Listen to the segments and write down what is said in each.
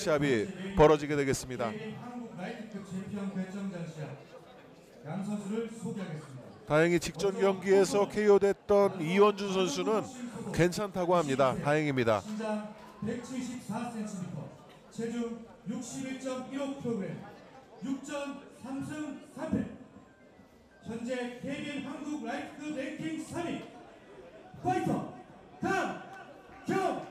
시합이 벌어지게 되겠습니다. 다행히 직전 경기에서 KO됐던 이원준 선수는 괜찮다고 합니다. 다행입니다. 신장 174cm, 체중 61.15kg, 6전 3승 3패. 현재 KBL 한국 라이트급 랭킹 3위. 파이터 강경훈.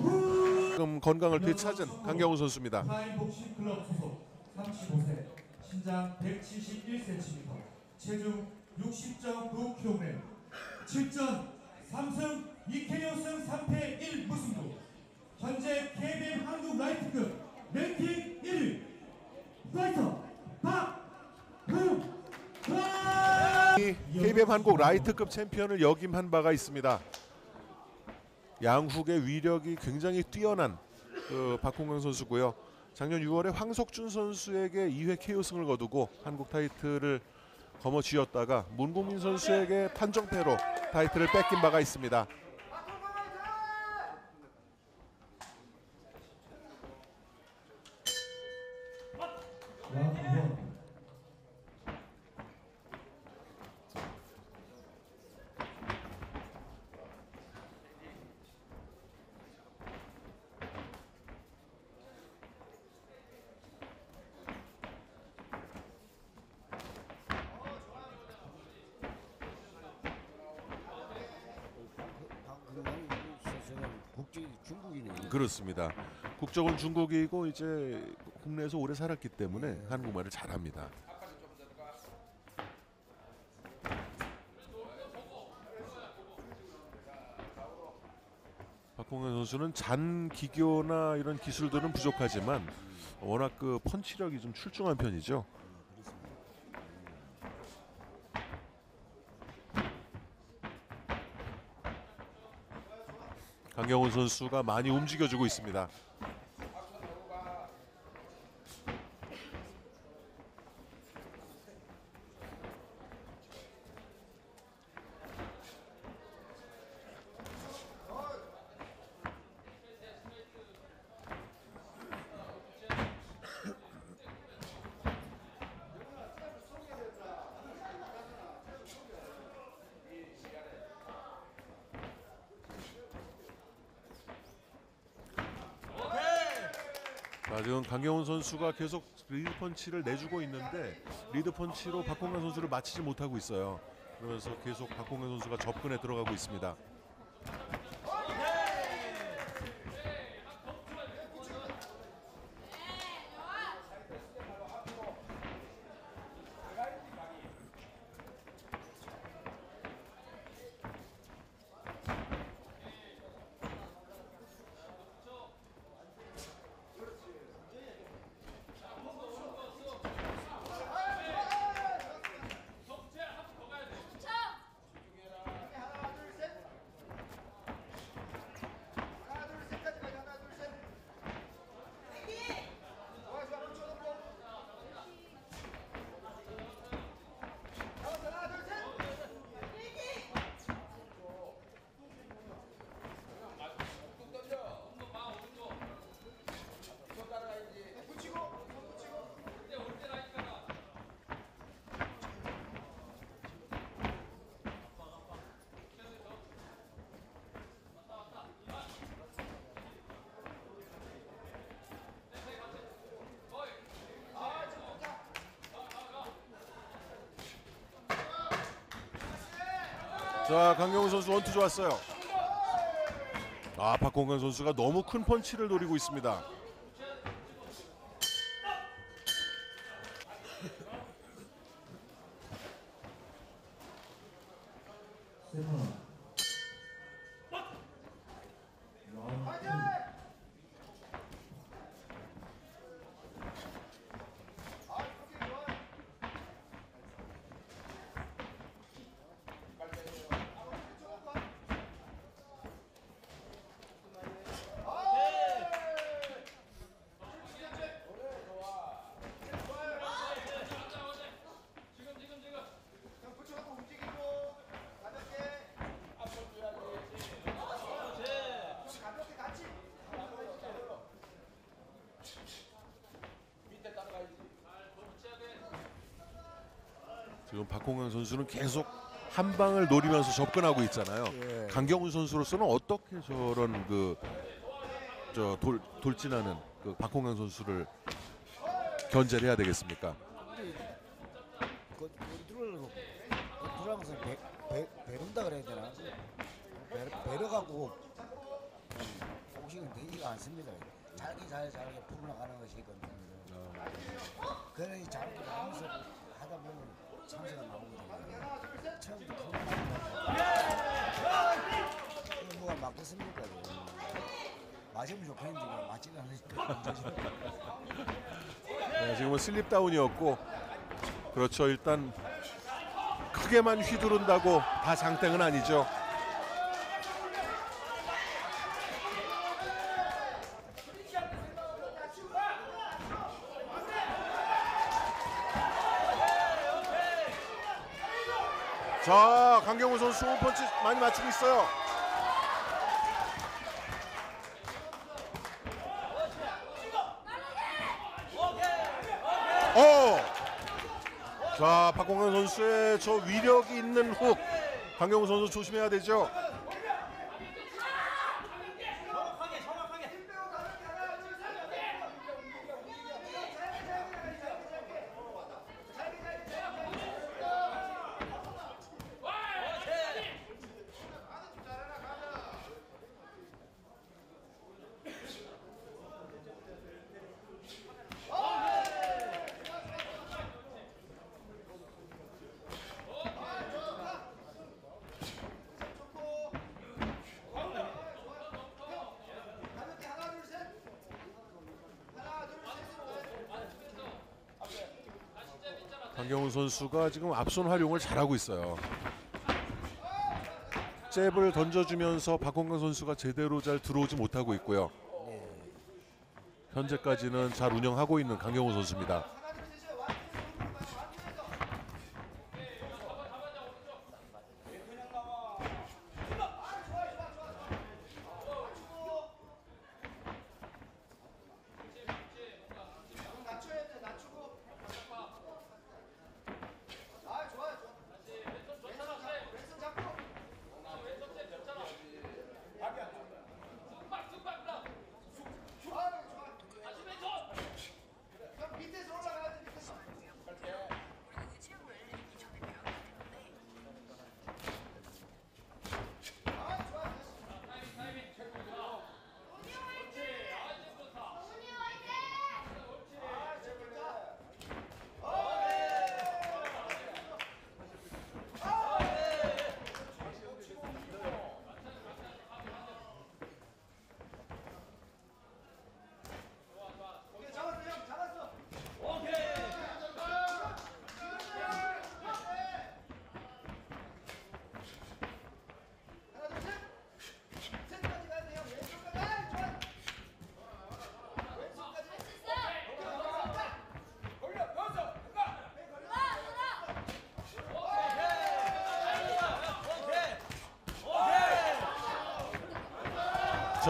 지금 건강을 되찾은 강경훈 선수입니다. 프라임 복싱 클럽 소속 35세 신장 171cm 체중 60.9kg 7전 3승 2KO승 3패 1무승부 현재 KBL 한국 라이트급 랭킹 1위 파이터 이 KBM 한국 라이트급 챔피언을 역임한 바가 있습니다. 양훅의 위력이 굉장히 뛰어난 그 박홍강 선수고요. 작년 6월에 황석준 선수에게 2회 KO승을 거두고 한국 타이틀을 거머쥐었다가 문국민 선수에게 판정패로 타이틀을 뺏긴 바가 있습니다. 양훈 박근혜 선수는 국적이 중국이네. 그렇습니다. 국적은 중국이고 이제 국내에서 오래 살았기 때문에 한국말을 잘합니다. 박홍현 선수는 잔 기교나 이런 기술들은 부족하지만 워낙 그 펀치력이 좀 출중한 편이죠. 강경훈 선수가 많이 움직여주고 있습니다. 자, 지금 강경훈 선수가 계속 리드 펀치를 내주고 있는데 리드 펀치로 박홍관 선수를 맞히지 못하고 있어요. 그러면서 계속 박홍관 선수가 접근에 들어가고 있습니다. 자, 강경훈 선수 원투 좋았어요. 아, 박홍관 선수가 너무 큰 펀치를 노리고 있습니다. 선수는 계속 한 방을 노리면서 접근하고 있잖아요. 예. 강경훈 선수로서는 어떻게 저런 그 저 돌 돌진하는 그 박홍강 선수를 견제를 해야 되겠습니까? 그 컨트롤 컨트롤하면서 배, 배, 배른다 그래야 되나? 배, 배려갖고 공식은 되지가 않습니다. 자기 잘 잘게 풀어나가는 것이 건데. 그래 잘게 하면서 하다 보면 참새가. 처음부터 큰 뭐가 맞겠습니까? 맞으면 좋겠는데 맞지는 않으니까. 네, 지금은 슬립 다운이었고 그렇죠. 일단 크게만 휘두른다고 다 장땡은 아니죠. 자, 강경호 선수 홈펀치 많이 맞추고 있어요. 어! 자, 박공현 선수의 저 위력이 있는 훅. 강경호 선수 조심해야 되죠. 강경훈 선수가 지금 앞손 활용을 잘하고 있어요. 잽을 던져주면서 박건강 선수가 제대로 잘 들어오지 못하고 있고요. 현재까지는 잘 운영하고 있는 강경훈 선수입니다.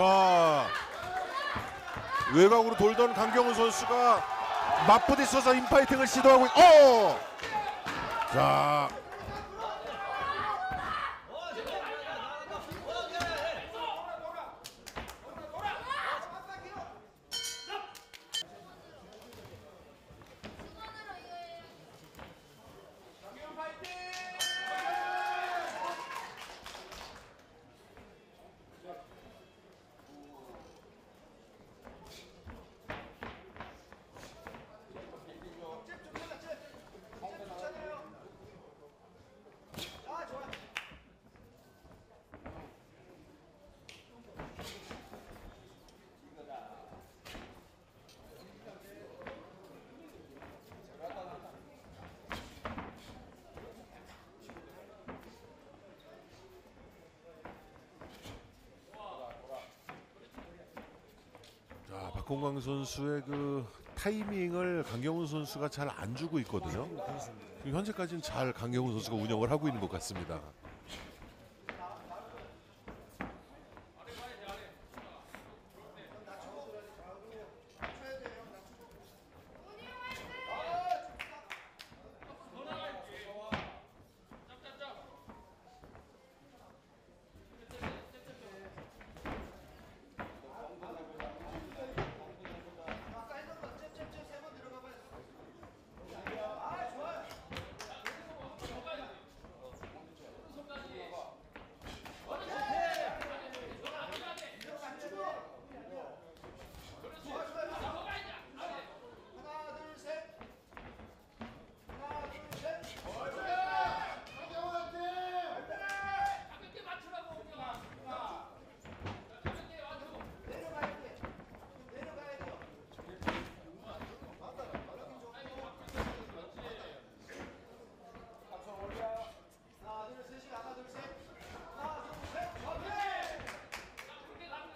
자 외곽으로 돌던 강경훈 선수가 맞부딪혀서 인파이팅을 시도하고 있... 어! 자 박홍광 선수의 그 타이밍을 강경훈 선수가 잘 안 주고 있거든요. 현재까지는 잘 강경훈 선수가 운영을 하고 있는 것 같습니다.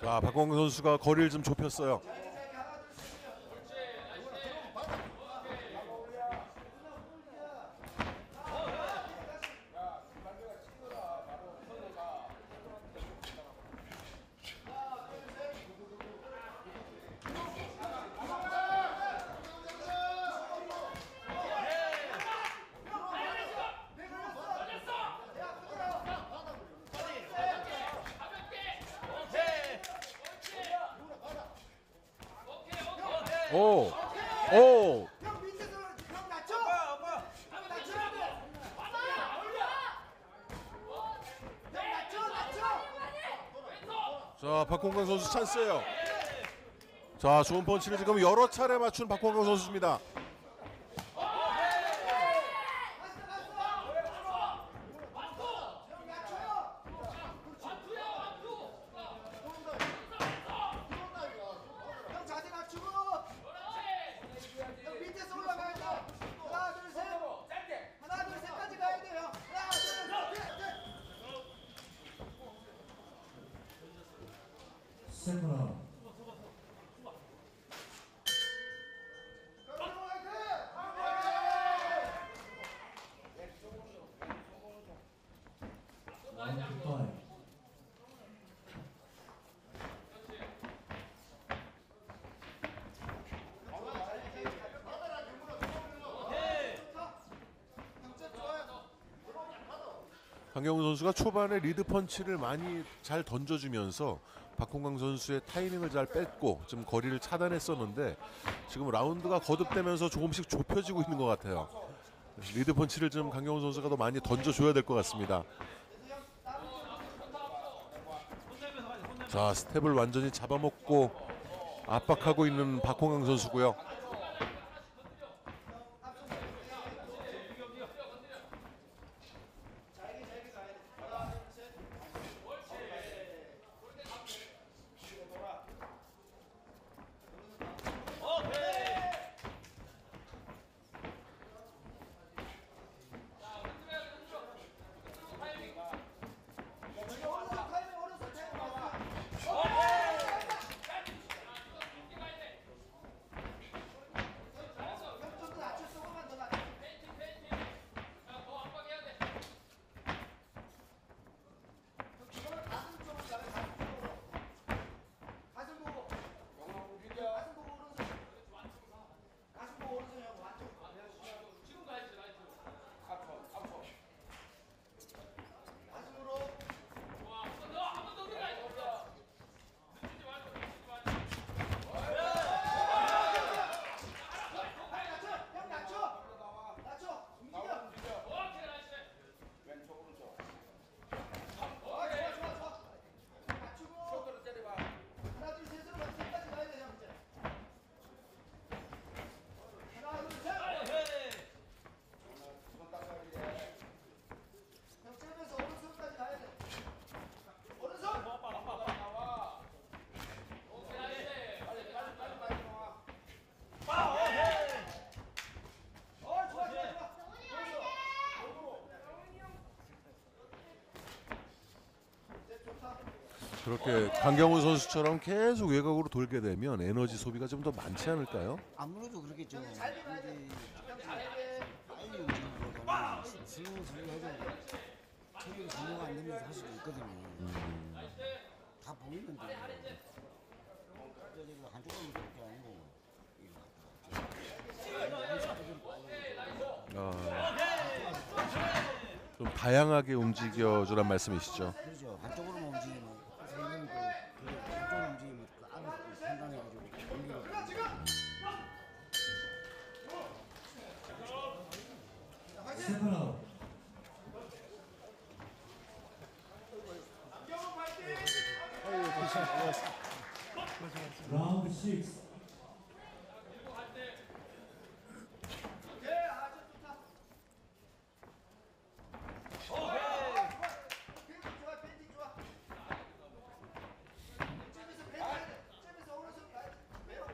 자 박광경 선수가 거리를 좀 좁혔어요. 자 박홍강 선수 찬스예요. 자 좋은 펀치를 지금 여러 차례 맞춘 박홍강 선수입니다. 형 자세 갖추고 형 밑에서 올라가야 돼 하나 둘셋 하나 둘 셋까지 가야 돼요 하나 둘셋 세컨 아웃. 라운드 파이브. 강경훈 선수가 초반에 리드 펀치를 많이 잘 던져주면서 박홍강 선수의 타이밍을 잘 뺐고 좀 거리를 차단했었는데 지금 라운드가 거듭되면서 조금씩 좁혀지고 있는 것 같아요. 리드 펀치를 좀 강경훈 선수가 더 많이 던져줘야 될 것 같습니다. 자 스텝을 완전히 잡아먹고 압박하고 있는 박홍강 선수고요. 그렇게 강경훈 선수처럼 계속 외곽으로 돌게 되면 에너지 소비가 좀 더 많지 않을까요? 아무래도 그렇겠죠. 근데. 빨리 움직이는 체력이 안 되면서 할 수도 있거든요. 다 보이는데 한쪽으로 아니고 이거 아, 좀 다양하게 움직여주란 말씀이시죠? 그렇죠. 한쪽으로만 움직이면 아웃. 라운드 6. 펜딩 좋아, 펜딩 좋아. 잽에서 펜딩 해야 돼. 잽에서 오른손 가야 돼. 매워.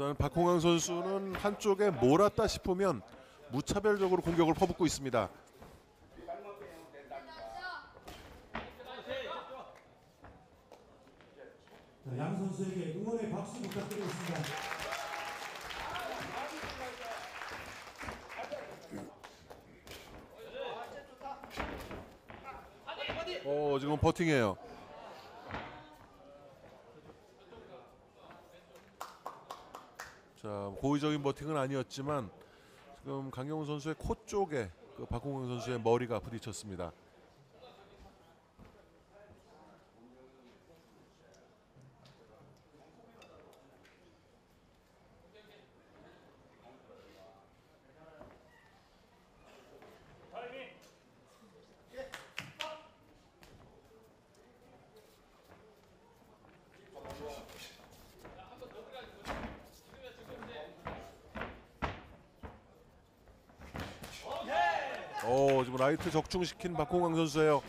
일단 박홍강 선수는 한쪽에 몰았다 싶으면 무차별적으로 공격을 퍼붓고 있습니다. 자, 양 선수에게 응원의 박수 부탁드리겠습니다. 어 지금 버팅해요. 자 고의적인 버팅은 아니었지만 지금 강경훈 선수의 코 쪽에 그 박홍강 선수의 머리가 부딪혔습니다. 라이트 적중시킨 박홍강 선수예요.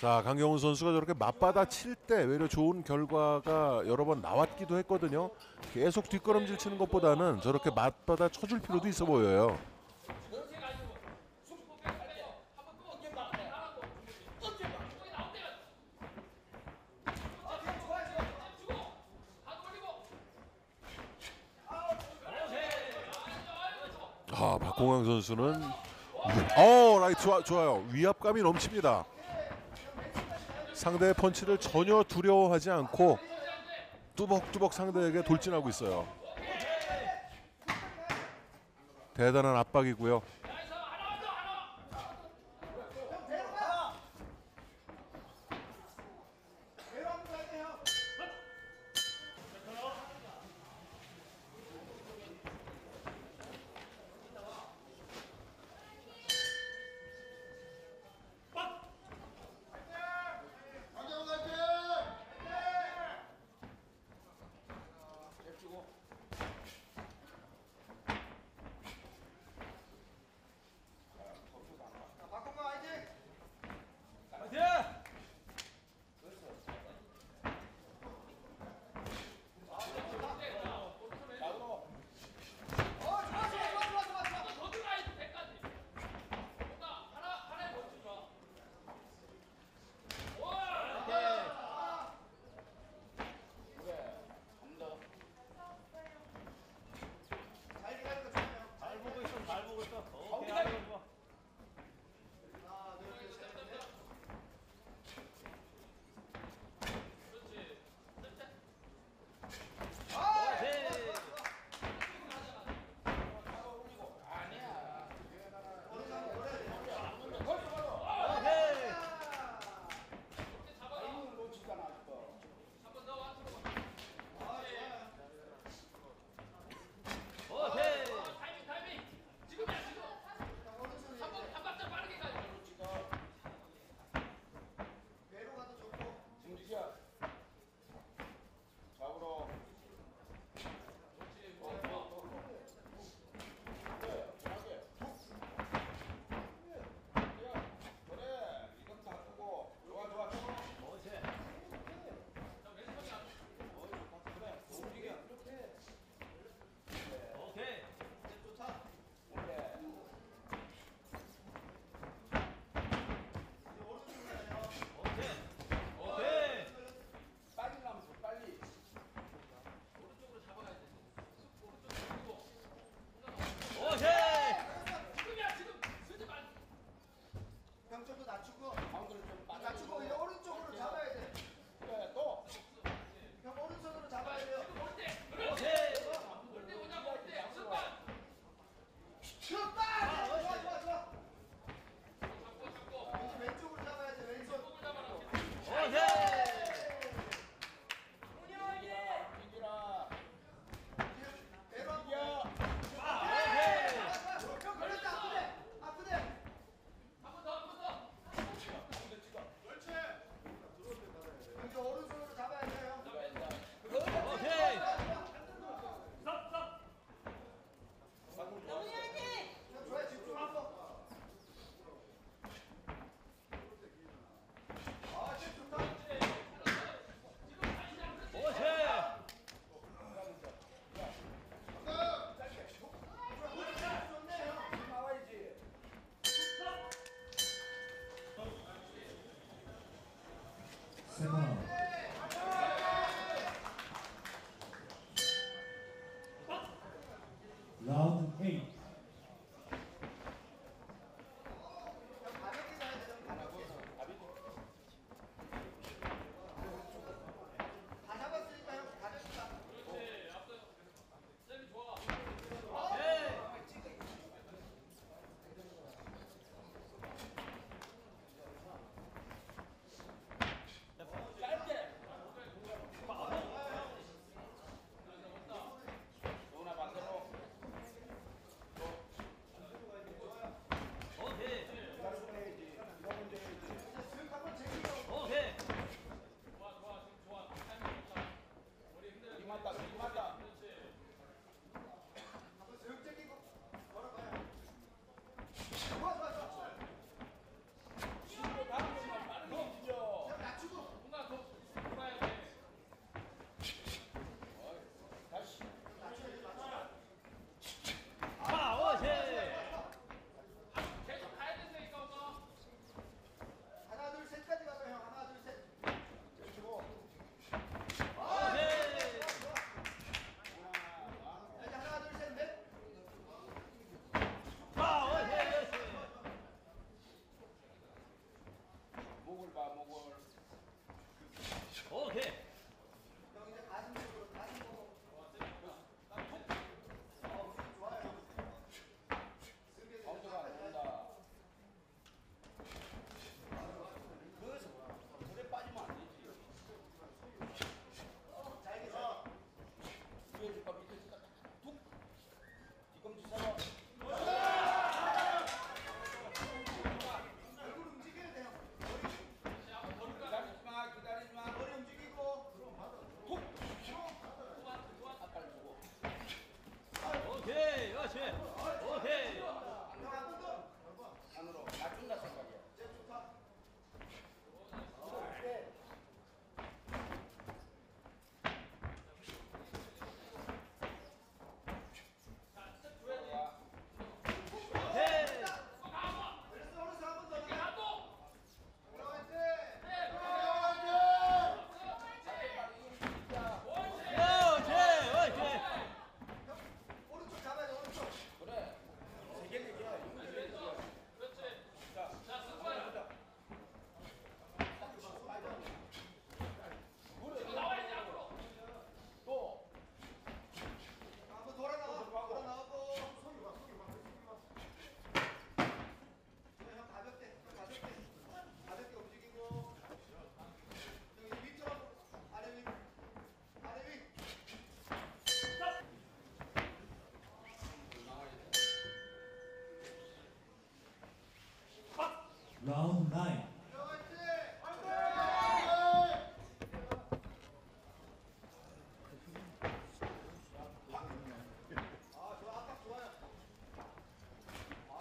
자 강경훈 선수가 저렇게 맞받아 칠 때 외려 좋은 결과가 여러 번 나왔기도 했거든요. 계속 뒷걸음질 치는 것보다는 저렇게 맞받아 쳐줄 필요도 있어 보여요. 아 박공항 선수는 어 라이트 좋아, 좋아요 위압감이 넘칩니다. 상대의 펀치를 전혀 두려워하지 않고 뚜벅뚜벅 상대에게 돌진하고 있어요. 대단한 압박이고요.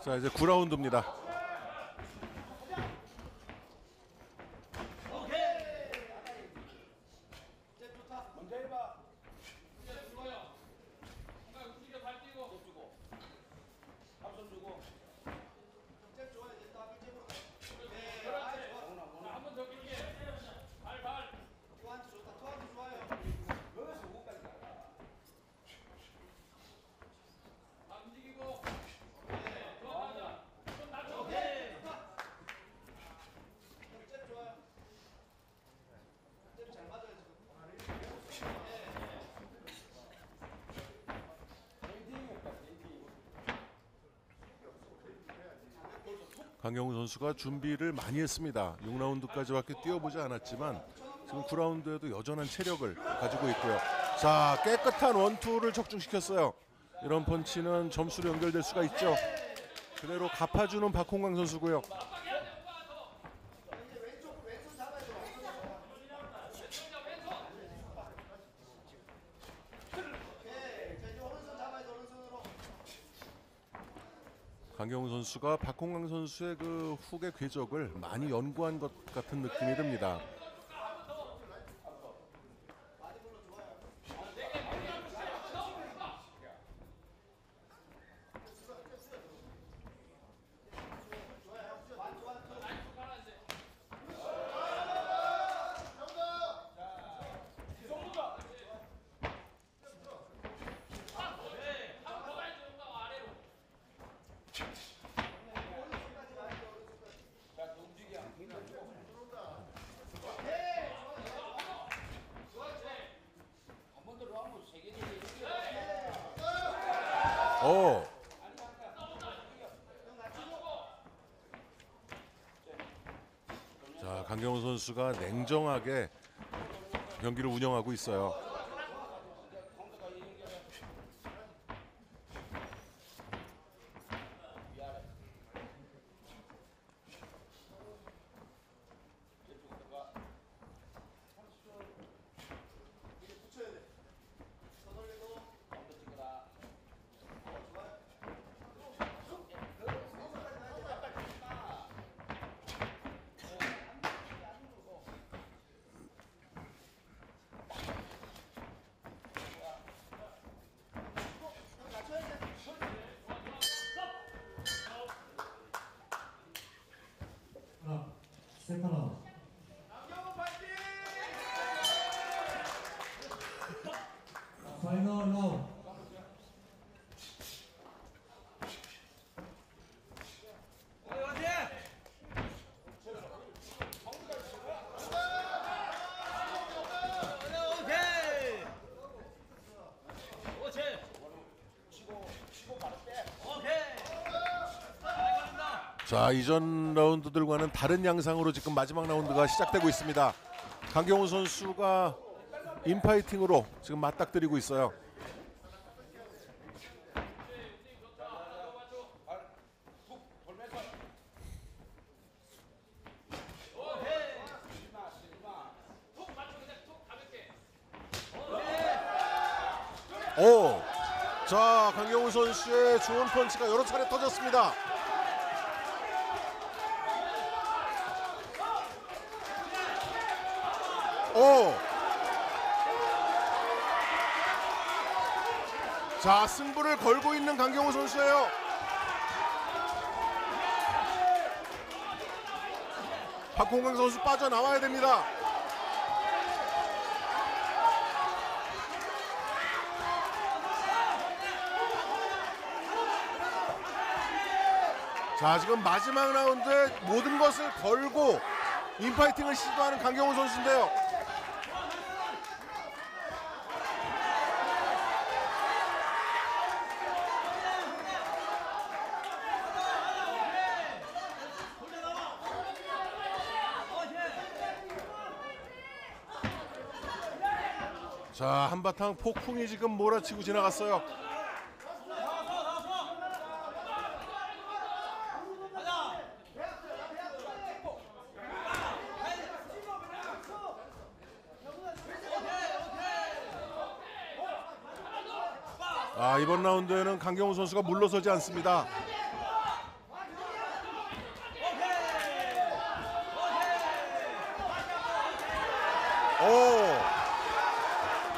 9자 이제 9라운드입니다. 잽 좋아 이제 또 앞에 잽으로 가. 네, 아, 좋아. 한번 더 길게. 발, 발. 투한트 좋다. 투한트 좋아요. 잽 좋아요. 잽잘 맞아요 지금. 강경훈 선수가 준비를 많이 했습니다. 6라운드까지밖에 뛰어보지 않았지만 지금 9라운드에도 여전한 체력을 가지고 있고요. 자 깨끗한 원투를 적중시켰어요. 이런 펀치는 점수로 연결될 수가 있죠. 그대로 갚아주는 박홍광 선수고요. 이제 왼쪽 왼손 잡아야 돼. 왼손 잡아. 오케이. 자 이제 오른손 잡아야 돼. 오른손으로. 강경훈 선수가 박홍광 선수의 그 훅의 궤적을 많이 연구한 것 같은 느낌이 듭니다. 선수가 냉정하게 경기를 운영하고 있어요. 세컨 아웃. 자 이전 라운드들과는 다른 양상으로 지금 마지막 라운드가 시작되고 있습니다. 강경호 선수가 인파이팅으로 지금 맞닥뜨리고 있어요. 오, 자 강경호 선수의 좋은 펀치가 여러 차례 터졌습니다. 오. 자 승부를 걸고 있는 강경호 선수예요. 박홍강 선수 빠져나와야 됩니다. 자 지금 마지막 라운드에 모든 것을 걸고 인파이팅을 시도하는 강경호 선수인데요. 자 한바탕 폭풍이 지금 몰아치고 지나갔어요. 아 이번 라운드에는 강경호 선수가 물러서지 않습니다. 오.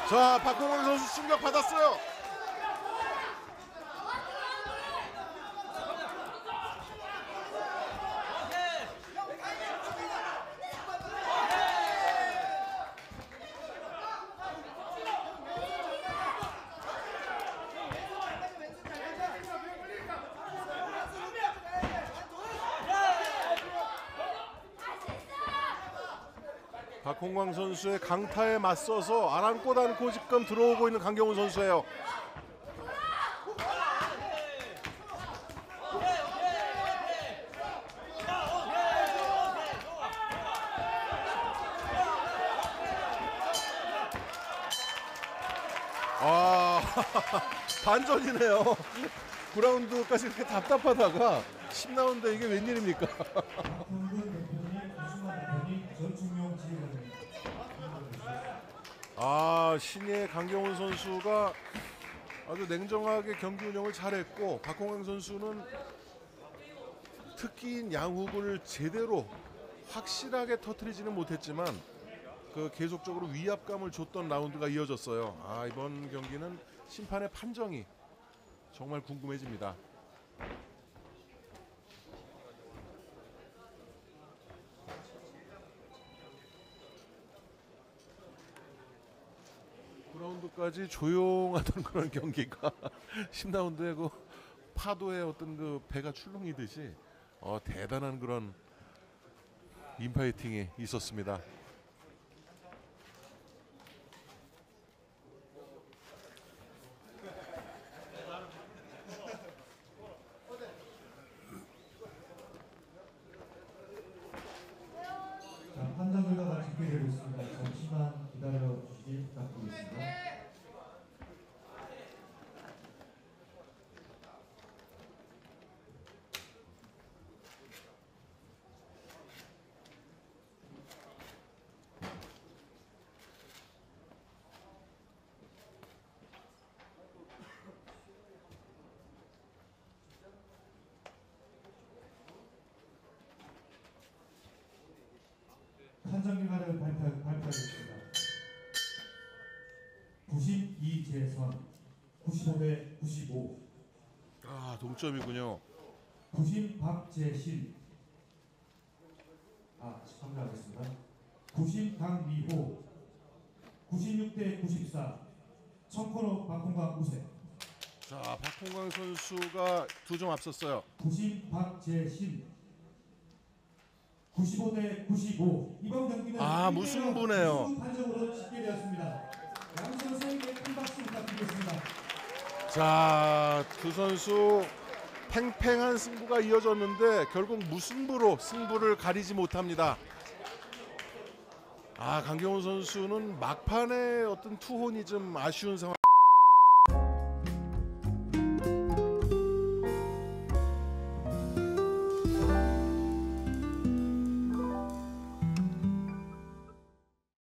자 박홍원 선수 충격 받았어요. 박홍광 선수의 강타에 맞서서 아랑곳 않고 지금 들어오고 있는 강경훈 선수예요. 아 반전이네요. 9라운드까지 이렇게 답답하다가 10라운드 이게 웬일입니까? 박훈근 대표님, 이승환 대표님, 전충용 지휘관입니다. 아 신예 강경훈 선수가 아주 냉정하게 경기 운영을 잘했고 박홍강 선수는 특기인 양훅을 제대로 확실하게 터트리지는 못했지만 그 계속적으로 위압감을 줬던 라운드가 이어졌어요. 아 이번 경기는 심판의 판정이 정말 궁금해집니다. 까지 조용하던 그런 경기가 10라운드에 그 파도에 어떤 그 배가 출렁이듯이 어, 대단한 그런 인파이팅이 있었습니다. 자, 판정 결과가 집계되고 있습니다. 잠시만 기다려 주시길 부탁드리겠습니다. 판정 결과를 발표, 발표하겠습니다. 92재선 95대 95 아 동점이군요. 부심 박재신 아 참가하겠습니다. 부심 강미호 96대 94 청코로 박홍광 우세 자 박홍광 선수가 두 점 앞섰어요. 부심 박재신 95대 95 이번 경기는 아, 1대0 무승부네요. 무승부 판정으로 집계되었습니다. 양 선수에게 큰 박수 부탁드리겠습니다. 자, 두 선수 팽팽한 승부가 이어졌는데 결국 무승부로 승부를 가리지 못합니다. 아, 강경훈 선수는 막판에 어떤 투혼이 좀 아쉬운 상황.